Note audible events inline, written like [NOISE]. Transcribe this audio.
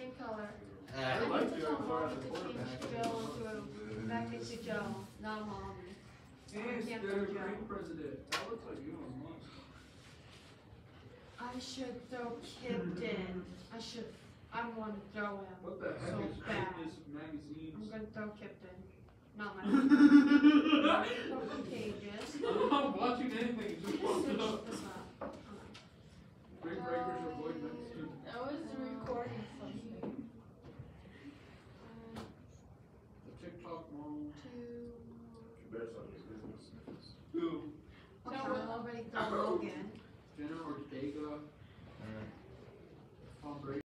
Skin color. Uh, I like need to the tell Florida to change quarterback. Joe to, back into Joe, not mommy. Hey, Yeah, great president. That looks like you on lunch. I should throw Kipton. I should, I want to throw him. What the heck So is bad. fitness I'm gonna throw Kipton. Not my. [LAUGHS] Throw contagious. I'm not watching anything, You better start this business. Who? Okay, I'm already throw Logan. Jenna Ortega.